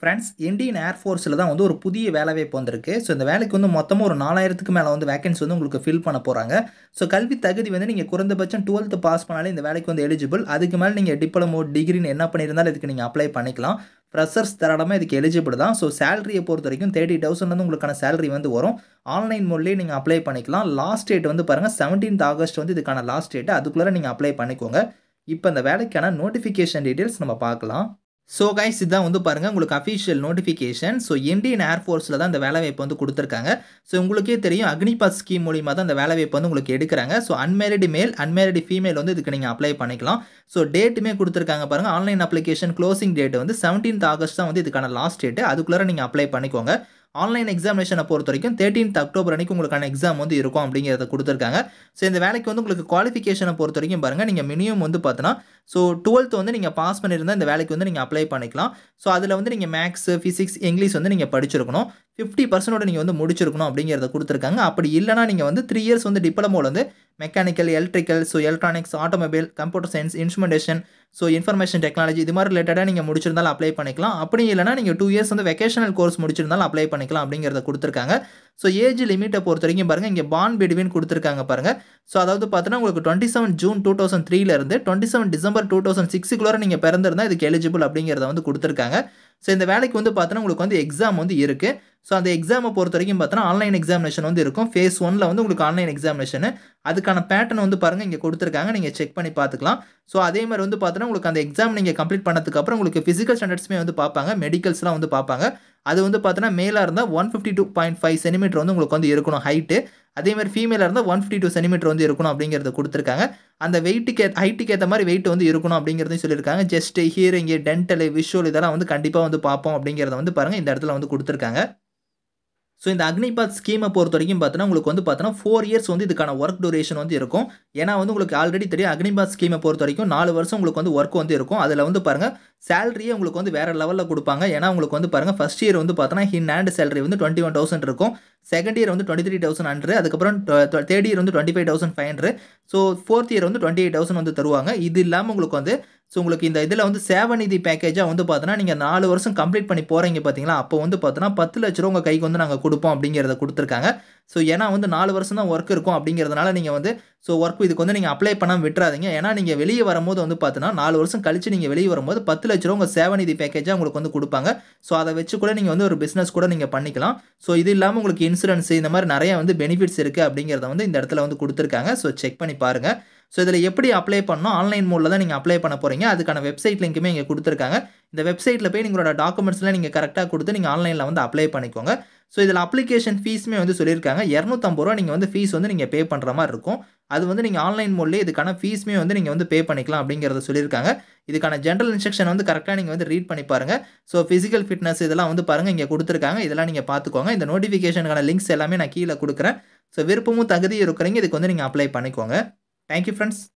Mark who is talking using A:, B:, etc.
A: Friends Indian ஏர்ஃபோர்ஸில் தான் வந்து ஒரு புதிய வேலைவாய்ப்பு வந்திருக்கு. ஸோ இந்த வேலைக்கு வந்து மொத்தமாக ஒரு நாலாயிரத்துக்கு மேலே வந்து வேகன்சி வந்து உங்களுக்கு ஃபில் பண்ண போகிறாங்க ஸோ கல்வி தகுதி வந்து நீங்கள் குறைந்தபட்சம் டுவெல்த்து பாஸ் பண்ணாலே இந்த வேலைக்கு வந்து எலிஜிபிள் அதுக்கு மேலே நீங்கள் டிப்ளமோ டிகிரின்னு என்ன பண்ணியிருந்தாலும் இதுக்கு நீங்கள் அப்ளை பண்ணிக்கலாம். ஃப்ரெஷர்ஸ் தாராளமாக இதுக்கு எலிஜிபிள் தான். ஸோ சேலரியை பொறுத்த வரைக்கும் தேர்ட்டி தௌசண்ட் வந்து உங்களுக்கான சேலரி வந்து வரும். ஆன்லைன் மோட்லேயே நீங்கள் அப்ளை பண்ணிக்கலாம். லாஸ்ட் டேட் வந்து பாருங்கள் செவன்டீன்த் ஆகஸ்ட் வந்து இதுக்கான லாஸ்ட் டேட்டு அதுக்குள்ளே நீங்கள் அப்ளை பண்ணிக்கோங்க. இப்போ இந்த வேலைக்கான நோட்டிஃபிகேஷன் டீட்டெயில்ஸ் நம்ம பார்க்கலாம். ஸோ கைஸ் இதான் வந்து பாருங்கள் உங்களுக்கு அஃபிஷியல் நோட்டிஃபிகேஷன் ஸோ இந்தியன் ஏர்ஃபோர்ஸில் தான் இந்த வேலைவாய்ப்பு வந்து கொடுத்துருக்காங்க. ஸோ உங்களுக்கே தெரியும் அக்னிபாத் ஸ்கீம் மூலியமாக தான் இந்த வேலைவாய்ப்பு வந்து உங்களுக்கு எடுக்கிறாங்க. So unmarried male unmarried female வந்து இதுக்கு நீங்கள் அப்ளை பண்ணிக்கலாம். ஸோ டேட்டுமே கொடுத்துருக்காங்க பாருங்கள் ஆன்லைன் அப்ளிகேஷன் க்ளோசிங் டேட் வந்து செவன்டீன்த் ஆகஸ்ட் தான் வந்து இதுக்கான லாஸ்ட் டேட்டு அதுக்குள்ளே நீங்கள் அப்ளை பண்ணிக்கோங்க. ஆன்லைன் எக்ஸாமினேஷனை பொறுத்த வரைக்கும் தேர்ட்டீன்த் அக்டோபர் அன்றைக்கி உங்களுக்கான எக்ஸாம் வந்து இருக்கும் அப்படிங்கிறத கொடுத்துருக்காங்க. ஸோ இந்த வேலைக்கு வந்து உங்களுக்கு குவாலிஃபிகேஷனை பொறுத்த வரைக்கும் பாருங்கள் நீங்கள் மினிமம் வந்து பார்த்தோன்னா ஸோ டுவெல்த் வந்து நீங்கள் பாஸ் பண்ணியிருந்தால் இந்த வேலைக்கு வந்து நீங்கள் அப்ளை பண்ணிக்கலாம். ஸோ அதில் வந்து நீங்கள் மேக்ஸ் ஃபிசிக்ஸ் இங்கிலீஷ் வந்து நீங்கள் படிச்சிருக்கணும். ஃபிஃப்டி பர்சன்டோட நீங்கள் வந்து முடிச்சிருக்கணும் அப்படிங்கிறத கொடுத்துருக்காங்க. அப்படி இல்லைனா நீங்கள் வந்து த்ரீ இயர்ஸ் வந்து டிப்ளமோவில் வந்து mechanical electrical so electronics automobile computer science instrumentation so information technology இது மாதிரி ரிலேட்டடாக நீங்கள் முடிச்சிருந்தாலும் அப்ளை பண்ணிக்கலாம். அப்படி இல்லைனா நீங்கள் டூ இயர்ஸ் வந்து வெக்கேஷனல் கோர்ஸ் முடிச்சிருந்தாலும் அப்ளை பண்ணிக்கலாம் அப்படிங்கிறத கொடுத்துருக்காங்க. ஸோ ஏஜ் லிமிட்டை பொறுத்த வரைக்கும் பாருங்கள் இங்கே பான் பிட்வீன் கொடுத்துருக்காங்க பாருங்கள் ஸோ அதாவது பார்த்தீங்கன்னா உங்களுக்கு twenty seven June two thousand த்ரீலேருந்து twenty seven December two thousand சிக்ஸுக்குள்ளே நீங்கள் பிறந்திருந்தால் இதுக்கு எலிஜிபிள் அப்படிங்கிறத வந்து கொடுத்துருக்காங்க. ஸோ இந்த வேலைக்கு வந்து பார்த்தீங்கன்னா உங்களுக்கு வந்து எக்ஸாம் வந்து இருக்குது ஸோ அந்த எக்ஸாமை பொறுத்த வரைக்கும் பார்த்தோன்னா ஆன்லைன் எக்ஸாமினேஷன் வந்து இருக்கும். ஃபேஸ் ஒனில் வந்து உங்களுக்கு ஆன்லைன் எக்ஸாமினேஷன் அதுக்கான பேட்டர்ன் வந்து பாருங்கள் இங்கே கொடுத்துருக்காங்க. நீங்கள் செக் பண்ணி பார்த்துக்கலாம். ஸோ அதே மாதிரி வந்து பார்த்தோன்னா உங்களுக்கு அந்த எக்ஸாம் நீங்கள் கம்ப்ளீட் பண்ணதுக்கப்புறம் உங்களுக்கு ஃபிசிக்கல் ஸ்டாண்டர்ட்ஸுமே வந்து பார்ப்பாங்க. மெடிக்கல்ஸ்லாம் வந்து பார்ப்பாங்க. அது வந்து பார்த்தோன்னா மேலாக இருந்தால் one fifty two point five centimetre வந்து உங்களுக்கு வந்து இருக்கணும் ஹைட்டு அதே மாதிரி ஃபீமேலாக இருந்தால் ஒன் ஃபிஃப்டி டூ சென்டிமீட்டர் வந்து இருக்கணும் அப்படிங்கிறத கொடுத்துருக்காங்க. அந்த வெயிட்டுக்கு ஹைட்டுக்கு ஏற்ற மாதிரி வெயிட் வந்து இருக்கணும் அப்படிங்கிறதையும் சொல்லியிருக்காங்க. ஜஸ்ட் ஹியரிங்கு டென்டலு விஷுவல் இதெல்லாம் வந்து கண்டிப்பாக வந்து பார்ப்போம் அப்படிங்கிறத வந்து பாருங்கள் இந்த இடத்துல வந்து கொடுத்துருக்காங்க. ஸோ இந்த அக்னிபாத் ஸ்கீமை பொறுத்த வரைக்கும் பார்த்தோன்னா உங்களுக்கு வந்து பார்த்தோன்னா ஃபோர் இயர்ஸ் வந்து இதுக்கான ஒர்க் டூரேஷன் வந்து இருக்கும். ஏன்னா வந்து உங்களுக்கு ஆல்ரெடி தெரியும் அக்னிபாத் ஸ்கீமை பொறுத்த வரைக்கும் நாலு வருஷம் உங்களுக்கு வந்து ஒர்க் வந்து இருக்கும். அதில் வந்து பாருங்கள் சேலரியே உங்களுக்கு வந்து வேறு லெவலில் கொடுப்பாங்க. ஏன்னா உங்களுக்கு வந்து பாருங்கள் ஃபஸ்ட் இயர் வந்து பார்த்தோன்னா ஹின் ஹேண்ட் சேலரி வந்து டுவெண்ட்டி ஒன் தௌசண்ட் இருக்கும். செகண்ட் இயர் வந்து டுவெண்ட்டி த்ரீ தௌசண்ட் ஹண்ட்ரட் அதுக்கப்புறம் தேர்ட் இயர் வந்து twenty five thousand five hundred so fourth year வந்து டுவெண்ட்டி எயிட் தௌசண்ட் வந்து தருவாங்க. இது இல்லாமல் உங்களுக்கு வந்து ஸோ உங்களுக்கு இந்த இதில் வந்து சேவநிதி பேக்கேஜாக வந்து பார்த்தோன்னா நீங்கள் நாலு வருஷம் கம்ப்ளீட் பண்ணி போகிறீங்க பார்த்தீங்களா அப்போ வந்து பார்த்தோன்னா பத்து லட்ச ரூபா உங்கள் கைக்கு வந்து நாங்கள் கொடுப்போம் அப்படிங்கிறத கொடுத்துருக்காங்க. ஸோ ஏன்னா வந்து நாலு வருஷம் தான் ஒர்க் இருக்கும் அப்படிங்கிறதுனால நீங்கள் வந்து ஸோ ஒர்க் இதுக்கு வந்து நீங்கள் அப்ளை பண்ணாமல் விட்டுறாதீங்க. ஏன்னா நீங்கள் வெளியே வரும்போது வந்து பார்த்தீங்கன்னா நாலு வருஷம் கழிச்சு நீங்கள் வெளியே வரும்போது பத்து லட்ச ரூபா உங்கள் சேவநிதி பேக்கேஜாக உங்களுக்கு வந்து கொடுப்பாங்க. ஸோ அதை வச்சு கூட நீங்கள் வந்து ஒரு பிஸ்னஸ் கூட நீங்கள் பண்ணிக்கலாம். ஸோ இது இல்லாமல் உங்களுக்கு இன்சூரன்ஸ் இந்த மாதிரி நிறைய வந்து பெனிஃபிட்ஸ் இருக்குது அப்படிங்கிறத வந்து இந்த இடத்துல வந்து கொடுத்துருக்காங்க. ஸோ செக் பண்ணி பாருங்கள் ஸோ இதில் எப்படி அப்ளை பண்ணணும்? ஆன்லைன் மோடில் தான் நீங்கள் அப்ளை பண்ண போகிறீங்க அதுக்கான வெப்சைட் லிங்க்குமே இங்கே கொடுத்துருக்காங்க. இந்த வெப்சைட்டில் போய் நீங்களோட டாக்குமெண்ட்ஸ்லாம் நீங்கள் கரெக்டாக கொடுத்து நீங்கள் ஆன்லைனில் வந்து அப்ளை பண்ணிக்கோங்க. ஸோ இதில் அப்ளிகேஷன் ஃபீஸுமே வந்து சொல்லியிருக்காங்க. இரநூத்தம்பது ரூபா நீங்கள் வந்து ஃபீஸ் வந்து நீங்கள் பே பண்ணுற மாதிரி இருக்கும். அது வந்து நீங்கள் ஆன்லைன் மோட்லேயே இதுக்கான ஃபீஸுமே வந்து நீங்கள் வந்து பே பண்ணிக்கலாம் அப்படிங்கிறத சொல்லியிருக்காங்க. இதுக்கான ஜென்ரல் இன்ஸ்ட்ரக்ஷன் வந்து கரெக்டாக நீங்கள் வந்து ரீட் பண்ணி பாருங்கள் ஸோ ஃபிசிக்கல் ஃபிட்னஸ் இதெல்லாம் வந்து பாருங்கள் இங்கே கொடுத்துருக்காங்க. இதெல்லாம் நீங்கள் பார்த்துக்கோங்க. இந்த நோட்டிஃபிகேஷனுக்கான லிங்க்ஸ் எல்லாமே நான் கீழே கொடுக்குறேன். ஸோ விருப்பமும் தகுதியும் இருக்கிறீங்க. இதுக்கு வந்து நீங்கள் அப்ளை பண்ணிக்கோங்க. Thank you friends